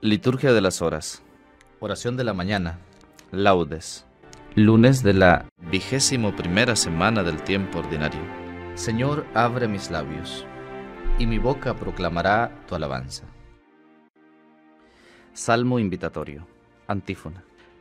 Liturgia de las Horas. Oración de la mañana. Laudes. Lunes de la vigésimo primera semana del tiempo ordinario. Señor, abre mis labios, y mi boca proclamará tu alabanza. Salmo invitatorio. Antífona.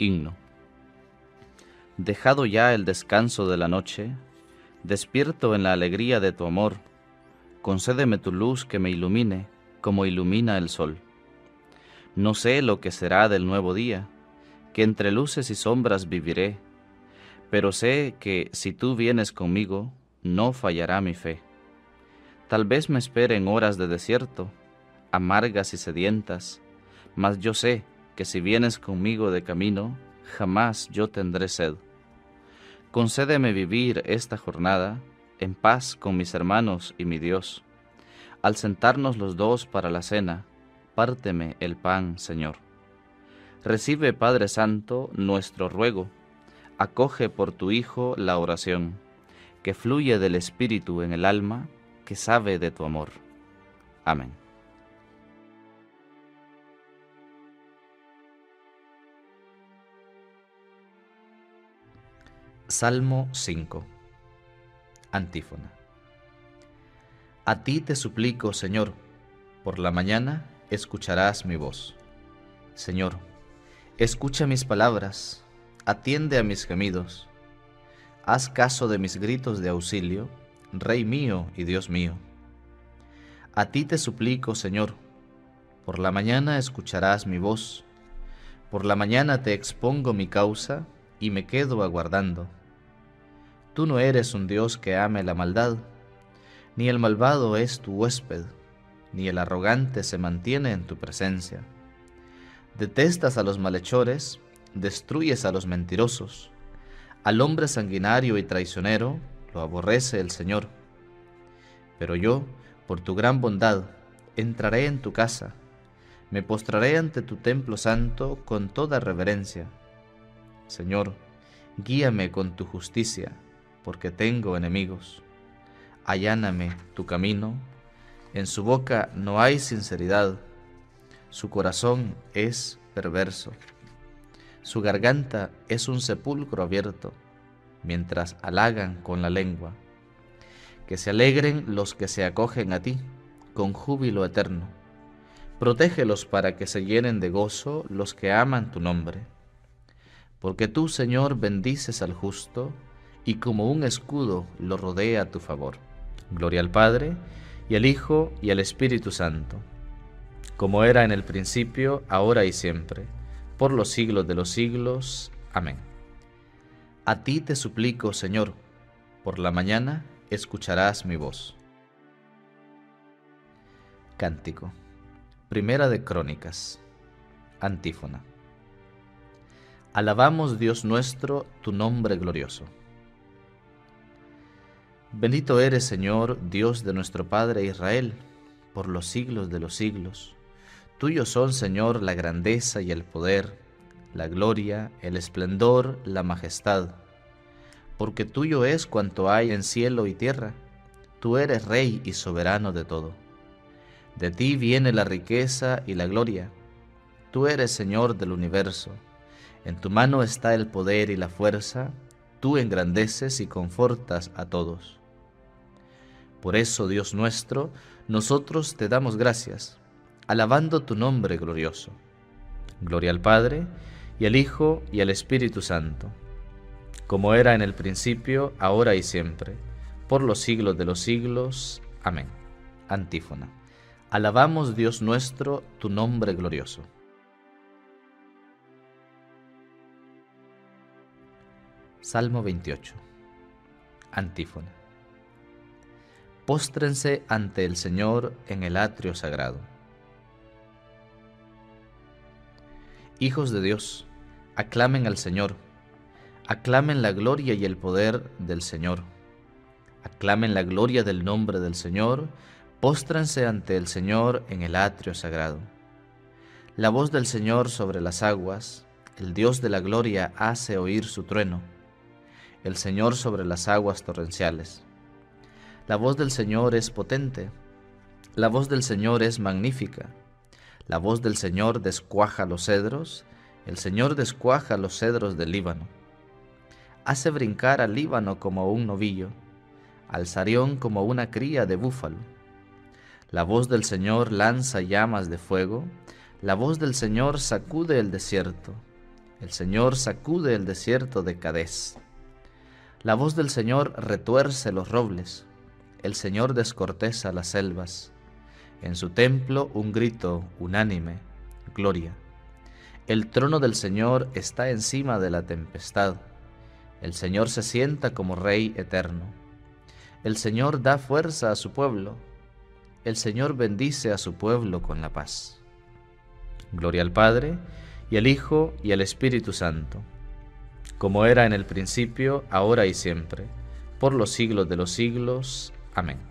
Himno. Dejado ya el descanso de la noche, Despierto en la alegría de tu amor, concédeme tu luz que me ilumine como ilumina el sol. No sé lo que será del nuevo día, que entre luces y sombras viviré, pero sé que si tú vienes conmigo, no fallará mi fe. Tal vez me esperen horas de desierto, amargas y sedientas, mas yo sé que si vienes conmigo de camino, jamás yo tendré sed. Concédeme vivir esta jornada en paz con mis hermanos y mi Dios. Al sentarnos los dos para la cena, párteme el pan, Señor. Recibe, Padre Santo, nuestro ruego. Acoge por tu Hijo la oración, que fluye del Espíritu en el alma, que sabe de tu amor. Amén. Salmo 5 Antífona. A ti te suplico, Señor, por la mañana escucharás mi voz. Señor, escucha mis palabras, atiende a mis gemidos, haz caso de mis gritos de auxilio, Rey mío y Dios mío. A ti te suplico, Señor, por la mañana escucharás mi voz, por la mañana te expongo mi causa y me quedo aguardando Tú no eres un Dios que ame la maldad, ni el malvado es tu huésped, ni el arrogante se mantiene en tu presencia. Detestas a los malhechores, destruyes a los mentirosos. Al hombre sanguinario y traicionero lo aborrece el Señor. Pero yo, por tu gran bondad, entraré en tu casa, me postraré ante tu templo santo con toda reverencia. Señor, guíame con tu justicia porque tengo enemigos. Alláname tu camino, en su boca no hay sinceridad, su corazón es perverso, su garganta es un sepulcro abierto, mientras halagan con la lengua. Que se alegren los que se acogen a ti, con júbilo eterno. Protégelos para que se llenen de gozo los que aman tu nombre. Porque tú, Señor, bendices al justo, y como un escudo lo rodea a tu favor. Gloria al Padre, y al Hijo, y al Espíritu Santo, como era en el principio, ahora y siempre, por los siglos de los siglos. Amén. A ti te suplico, Señor, por la mañana escucharás mi voz. Cántico. Primera de Crónicas. Antífona. Alabamos Dios nuestro, tu nombre glorioso. Bendito eres, Señor, Dios de nuestro Padre Israel, por los siglos de los siglos. Tuyo son, Señor, la grandeza y el poder, la gloria, el esplendor, la majestad. Porque tuyo es cuanto hay en cielo y tierra. Tú eres Rey y soberano de todo. De ti viene la riqueza y la gloria. Tú eres Señor del universo. En tu mano está el poder y la fuerza. Tú engrandeces y confortas a todos. Por eso, Dios nuestro, nosotros te damos gracias alabando tu nombre glorioso. Gloria al Padre, y al Hijo, y al Espíritu Santo, como era en el principio, ahora y siempre, por los siglos de los siglos. Amén. Antífona. Alabamos Dios nuestro, tu nombre glorioso. Salmo 28. Antífona. Póstrense ante el Señor en el atrio sagrado Hijos de Dios, aclamen al Señor, aclamen la gloria y el poder del Señor, aclamen la gloria del nombre del Señor, póstranse ante el Señor en el atrio sagrado. La voz del Señor sobre las aguas, el Dios de la gloria hace oír su trueno, el Señor sobre las aguas torrenciales. La voz del Señor es potente, la voz del Señor es magnífica la voz del Señor descuaja los cedros, el Señor descuaja los cedros del Líbano. Hace brincar al Líbano como un novillo, al Sarión como una cría de búfalo. La voz del Señor lanza llamas de fuego, la voz del Señor sacude el desierto, el Señor sacude el desierto de Cadés. La voz del Señor retuerce los robles, el Señor descorteza las selvas. En su templo un grito unánime, gloria. El trono del Señor está encima de la tempestad. El Señor se sienta como Rey eterno. El Señor da fuerza a su pueblo. El Señor bendice a su pueblo con la paz. Gloria al Padre, y al Hijo, y al Espíritu Santo, como era en el principio, ahora y siempre, por los siglos de los siglos. Amén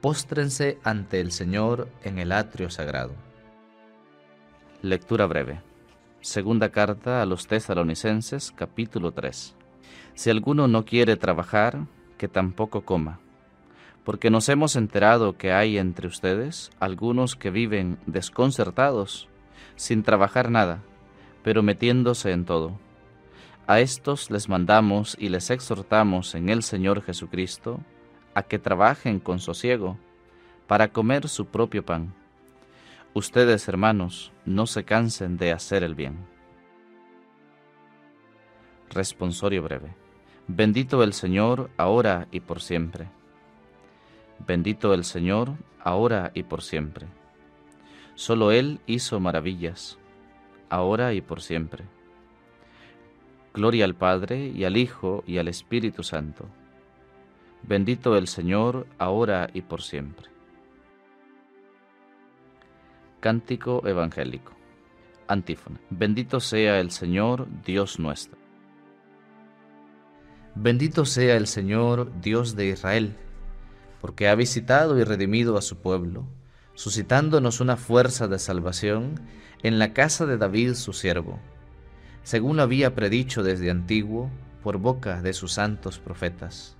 póstrense ante el Señor en el atrio sagrado. Lectura breve. Segunda carta a los tesalonicenses, capítulo 3. Si alguno no quiere trabajar, que tampoco coma, porque nos hemos enterado que hay entre ustedes algunos que viven desconcertados, sin trabajar nada, pero metiéndose en todo. A estos les mandamos y les exhortamos en el Señor Jesucristo, a que trabajen con sosiego para comer su propio pan. Ustedes, hermanos, no se cansen de hacer el bien. Responsorio breve. Bendito el Señor, ahora y por siempre. Bendito el Señor, ahora y por siempre. Solo Él hizo maravillas, ahora y por siempre. Gloria al Padre, y al Hijo, y al Espíritu Santo Bendito el Señor, ahora y por siempre. Cántico Evangélico. Antífona. Bendito sea el Señor, Dios nuestro. Bendito sea el Señor, Dios de Israel, porque ha visitado y redimido a su pueblo, suscitándonos una fuerza de salvación en la casa de David su siervo, según había predicho desde antiguo por boca de sus santos profetas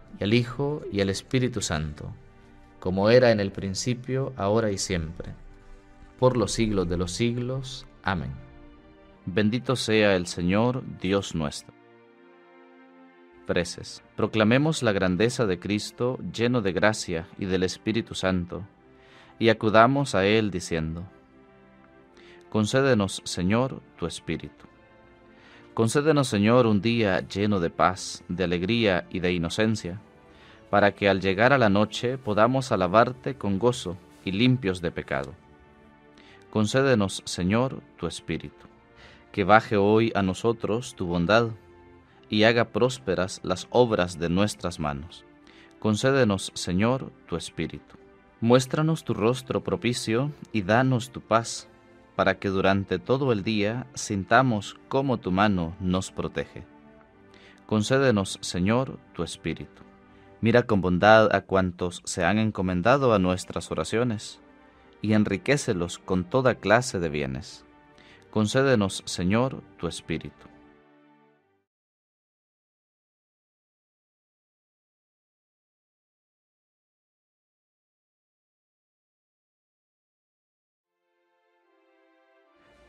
y al Hijo, y al Espíritu Santo, como era en el principio, ahora y siempre, por los siglos de los siglos. Amén. Bendito sea el Señor, Dios nuestro. Preces. Proclamemos la grandeza de Cristo, lleno de gracia y del Espíritu Santo, y acudamos a Él diciendo, Concédenos, Señor, tu Espíritu. Concédenos, Señor, un día lleno de paz, de alegría y de inocencia, para que al llegar a la noche podamos alabarte con gozo y limpios de pecado. Concédenos, Señor, tu Espíritu, que baje hoy a nosotros tu bondad y haga prósperas las obras de nuestras manos. Concédenos, Señor, tu Espíritu. Muéstranos tu rostro propicio y danos tu paz para que durante todo el día sintamos cómo tu mano nos protege. Concédenos, Señor, tu Espíritu. Mira con bondad a cuantos se han encomendado a nuestras oraciones, y enriquecelos con toda clase de bienes. Concédenos, Señor, tu Espíritu.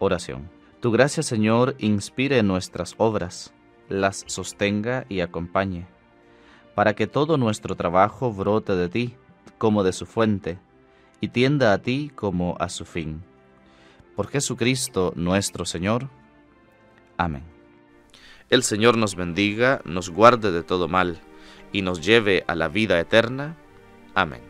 Oración. Tu gracia, Señor, inspire nuestras obras, las sostenga y acompañe, para que todo nuestro trabajo brote de ti como de su fuente, y tienda a ti como a su fin. Por Jesucristo nuestro Señor. Amén. El Señor nos bendiga, nos guarde de todo mal, y nos lleve a la vida eterna. Amén.